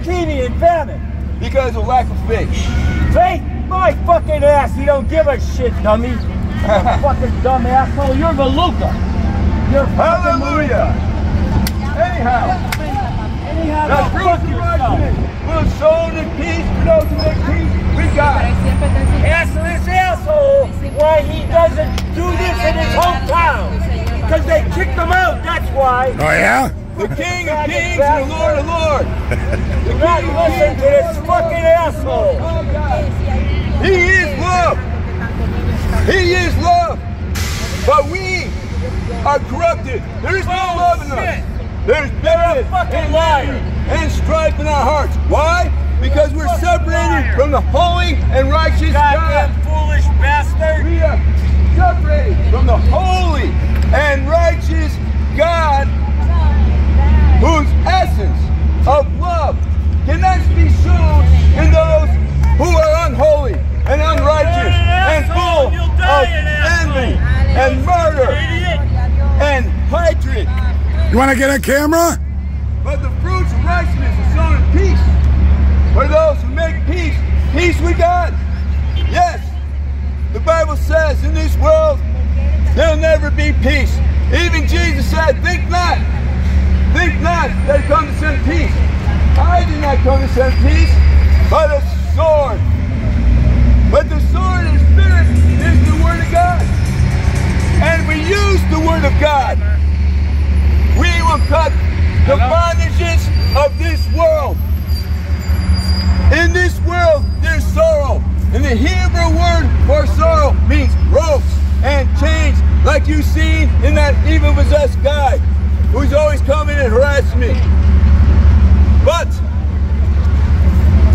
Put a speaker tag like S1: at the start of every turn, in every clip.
S1: bikini and famine?
S2: Because of lack of faith.
S1: Faith? My fucking ass, you don't give a shit, dummy. You fucking dumb asshole. You're Maluka. You're fucking
S2: Hallelujah. Anyhow,
S1: Anyhow,
S2: the
S1: go
S2: fruits
S1: fuck
S2: of
S1: yourself.
S2: righteousness will sown in peace for those who make peace with God.
S1: Ask this asshole why he doesn't do this in his hometown. Because they kicked him out, that's why.
S3: Oh, yeah?
S2: The King of Kings and the Lord of Lords.
S1: Do not listen to this fucking asshole.
S2: Oh, he is love. He is love. But we are corrupted. There is no oh, love in us. There's bitterness
S1: fucking
S2: and
S1: liar.
S2: and strife in our hearts. Why? Because we're separated from the holy and righteous God.
S1: Foolish bastard.
S2: We are separated from the holy and righteous God whose essence of love cannot be shown in those who are unholy and unrighteous and full of envy and murder and hatred.
S3: You want to get a camera?
S2: But the fruits of righteousness are sown in peace for those who make peace, peace with God. Yes, the Bible says in this world there'll never be peace. Even Jesus said, think not, that come to send peace. I did not come to send peace, but a sword. But the sword the Spirit is the Word of God. And we use the Word of God. We will cut the bondages of this world. In this world, there's sorrow. And the Hebrew word for sorrow means ropes and chains, like you've seen in that evil possessed guy who's always coming and harassing me. But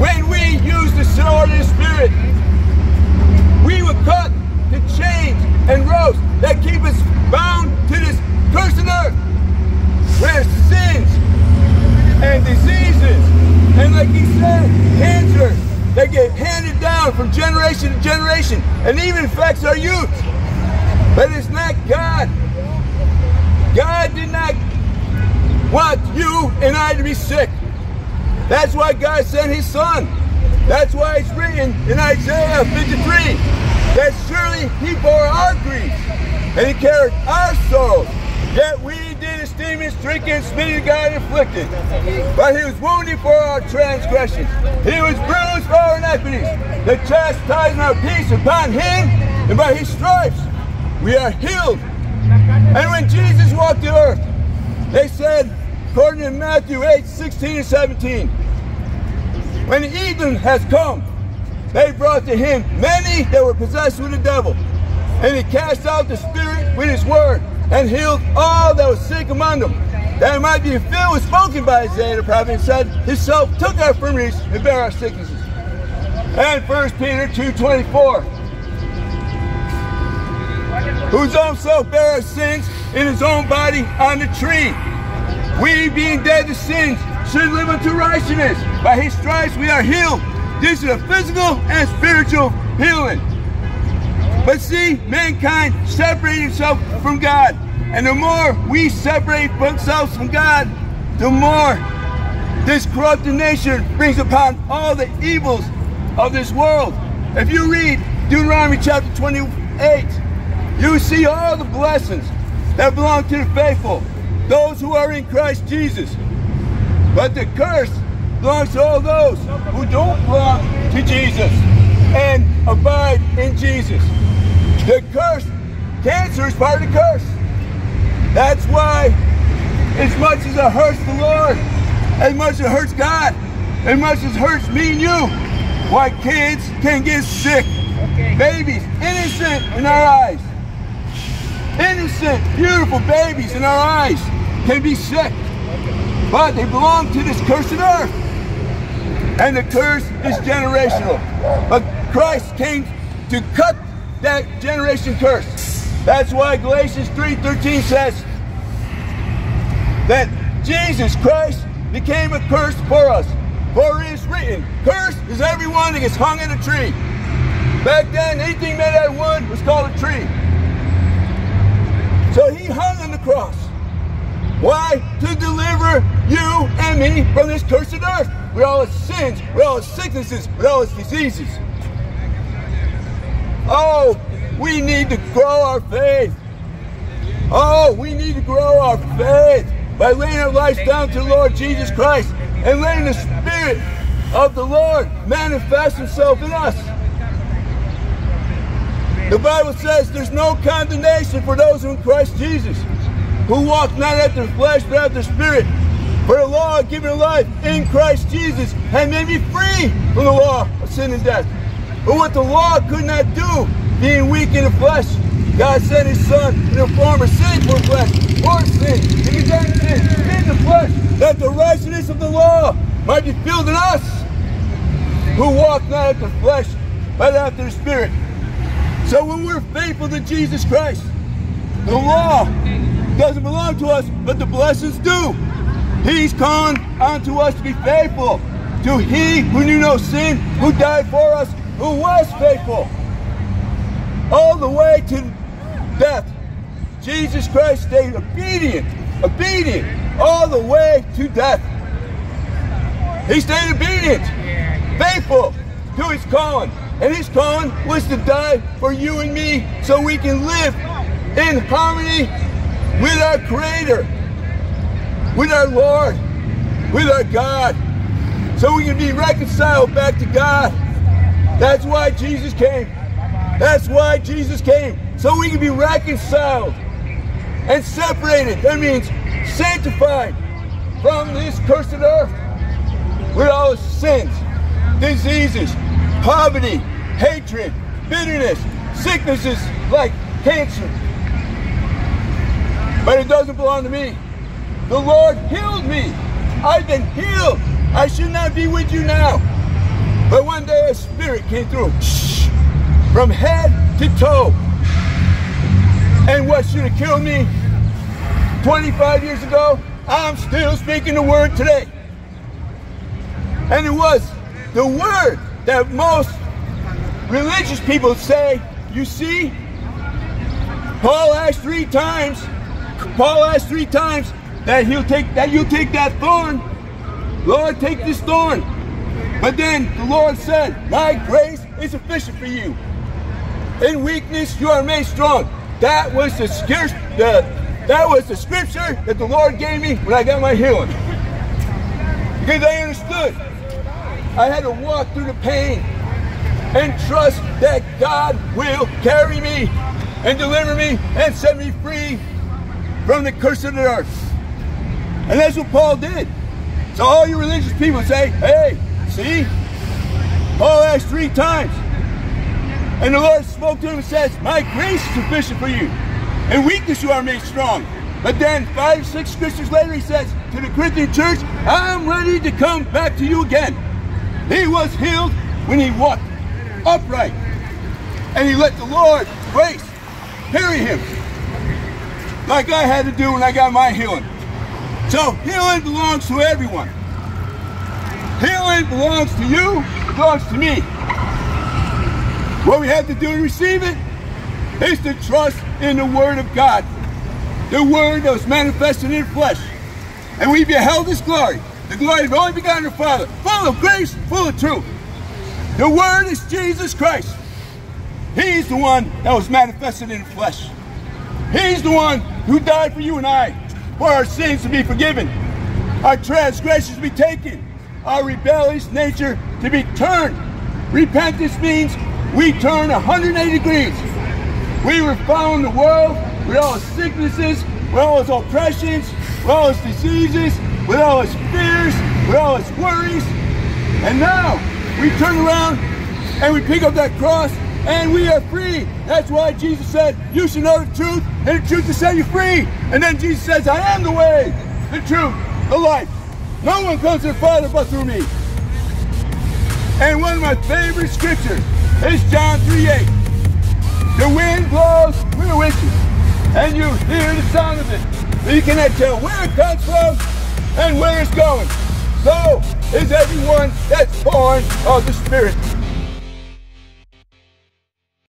S2: when we use the sword of the Spirit, we will cut the chains and ropes that keep us bound to this cursed earth, where sins and diseases, and like he said, cancer that get handed down from generation to generation and even affects our youth. But it's not God. God did not want you and I to be sick. That's why God sent his son. That's why it's written in Isaiah 53 that surely he bore our griefs and he carried our sorrows. Yet we did esteem his stricken, smitten, God afflicted. But he was wounded for our transgressions. He was bruised for our iniquities. The chastisement of peace upon him, and by his stripes we are healed. And when Jesus walked the earth, they said, according to Matthew 8, 16 and 17, when evening has come, they brought to him many that were possessed with the devil. And he cast out the spirit with his word and healed all that was sick among them. That it might be filled with spoken by Isaiah the prophet and said, Himself took our infirmities and bare our sicknesses. And 1 Peter 2.24 Whose own self our sins in his own body on the tree. We being dead to sins should live unto righteousness. By his stripes we are healed. This is a physical and spiritual healing. But see, mankind separate himself from God. And the more we separate ourselves from God, the more this corrupted nation brings upon all the evils of this world. If you read Deuteronomy chapter 28, you see all the blessings that belong to the faithful, those who are in Christ Jesus. But the curse belongs to all those who don't belong to Jesus and abide in Jesus. The curse, cancer is part of the curse. That's why, as much as it hurts the Lord, as much as it hurts God, as much as it hurts me and you, why kids can get sick. Babies, innocent in our eyes. Innocent, beautiful babies in our eyes can be sick. But they belong to this cursed earth. And the curse is generational. But Christ came to cut that generation curse. That's why Galatians 3.13 says that Jesus Christ became a curse for us. For it is written, cursed is everyone that gets hung in a tree. Back then, anything made out of wood was called a tree. So he hung on the cross. Why? To deliver you and me from this cursed earth with all its sins, with all its sicknesses, with all its diseases. Oh, we need to grow our faith. Oh, we need to grow our faith by laying our lives down to the Lord Jesus Christ and letting the Spirit of the Lord manifest Himself in us. The Bible says there's no condemnation for those who in Christ Jesus, who walk not after the flesh but after the Spirit. For the law of giving life in Christ Jesus has made me free from the law of sin and death. But what the law could not do, being weak in the flesh, God sent his son in the form of sin for flesh, for sin, to condemn sin in the flesh, that the righteousness of the law might be filled in us, who walk not after the flesh, but after the Spirit. So when we're faithful to Jesus Christ, the law doesn't belong to us, but the blessings do. He's calling unto us to be faithful to He who knew no sin, who died for us, who was faithful all the way to death. Jesus Christ stayed obedient, obedient, all the way to death. He stayed obedient, faithful to his calling. And his calling was to die for you and me so we can live in harmony with our Creator, with our Lord, with our God, so we can be reconciled back to God. That's why Jesus came. That's why Jesus came. So we can be reconciled and separated. That means sanctified from this cursed earth with all its sins, diseases, poverty, hatred, bitterness, sicknesses like cancer. But it doesn't belong to me. The Lord healed me. I've been healed. I should not be with you now. But one day a spirit came through from head to toe. And what should have killed me 25 years ago, I'm still speaking the word today. And it was the word that most religious people say, you see, Paul asked three times, Paul asked three times that he'll take that you take that thorn. Lord, take this thorn. But then the Lord said, My grace is sufficient for you. In weakness you are made strong. That was the, the that was the scripture that the Lord gave me when I got my healing. Because I understood. I had to walk through the pain and trust that God will carry me and deliver me and set me free from the curse of the earth. And that's what Paul did. So all you religious people say, hey, see? Paul asked three times. And the Lord spoke to him and says, My grace is sufficient for you. In weakness you are made strong. But then five, six scriptures later, he says to the Corinthian church, I'm ready to come back to you again. He was healed when he walked upright. And he let the Lord grace carry him. Like I had to do when I got my healing. So healing belongs to everyone. Healing belongs to you, belongs to me. What we have to do to receive it is to trust in the Word of God. The Word that was manifested in flesh. And we beheld His glory. The glory of the only begotten Father. Full of grace, full of truth. The Word is Jesus Christ. He's the one that was manifested in the flesh. He's the one who died for you and I, for our sins to be forgiven, our transgressions to be taken, our rebellious nature to be turned. Repentance means we turn 180 degrees. We were found the world with all its sicknesses, with all its oppressions, with all its diseases, with all its fears, with all its worries. And now we turn around and we pick up that cross and we are free. That's why Jesus said, you should know the truth and the truth will set you free. And then Jesus says, I am the way, the truth, the life. No one comes to the Father but through me. And one of my favorite scriptures is John 3 8. The wind blows where it wishes, and you hear the sound of it. But you cannot tell where it comes from and where it's going. So is everyone that's born of the Spirit.